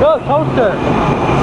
Go, toaster!